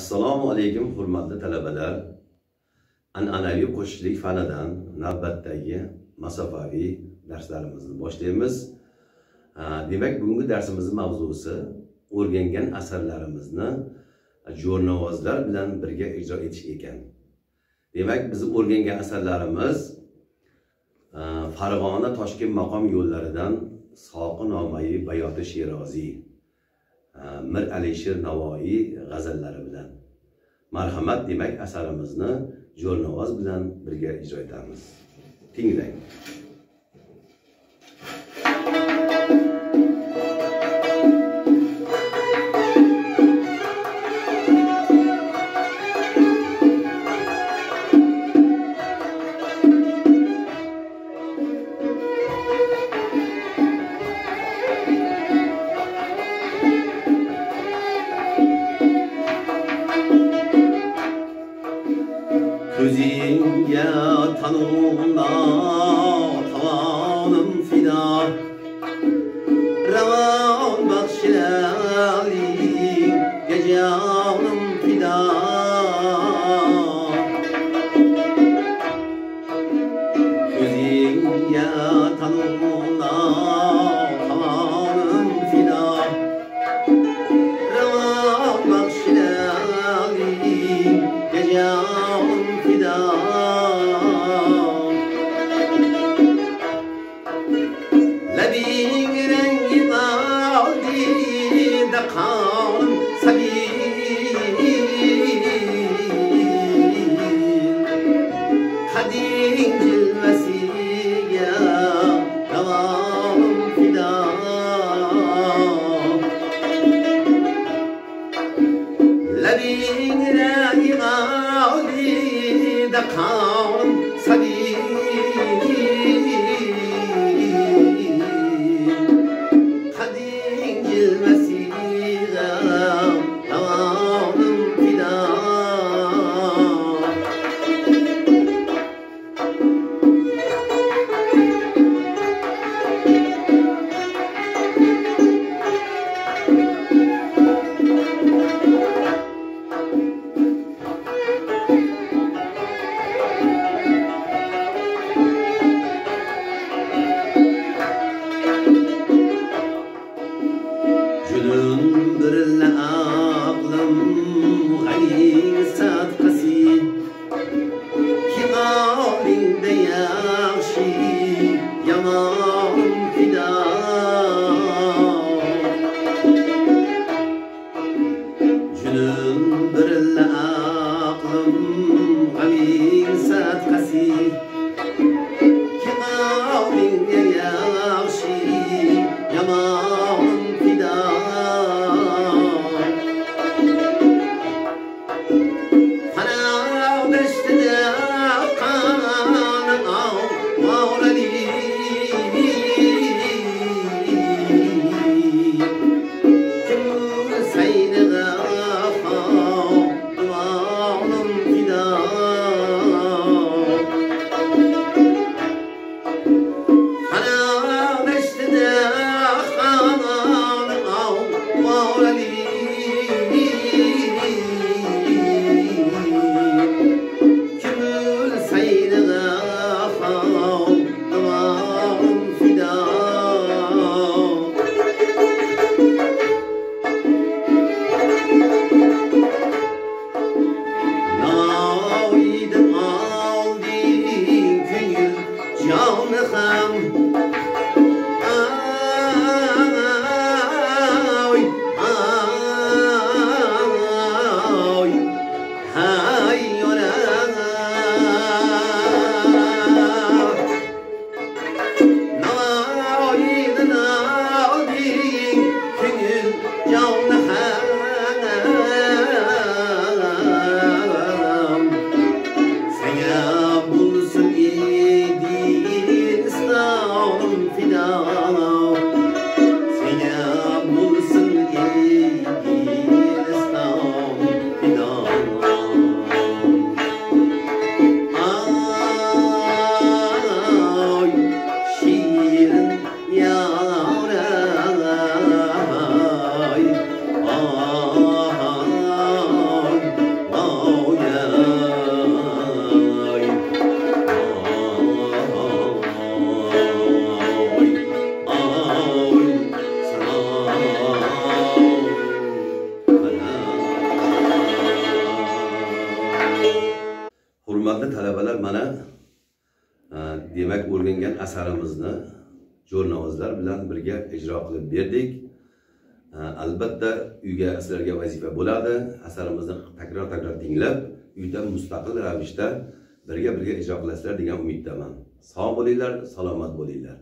assalomu alaykum hurmatli talabalar. An'anaviy qo'shiqchilik fanidan navbatdagi masofaviy darslarimizni boshlaymiz. Demak bugungi darsimizni mavzusi o'rgangan asarlarimizni jo'rnavozlar bilan birga ijro etish ekan. Demak biz o'rgangan asarlarimiz farg'ona toshkent maqom yo'llaridan soqi nomai bayoti sheroziy mir alisher navoiy g'azallari bilan marhamat demak asarimizni jo'rnavoz bilan birga ijro etamiz tinglang yatan onda tavanım fida. Revan bahşileli gece Guru talabalar mana e, demak o'rgangan asarimizni jurnalistlar bilan birga ijro qilib berdik. E, albatta uyga sizlarga vazifa bo'ladi. Asarimizni takror takror tinglab uyda mustaqil ravishda birga birga ijro qilasizlar degan umiddaman. Sog' bo'linglar salomat bo'linglar.